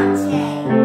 Yeah.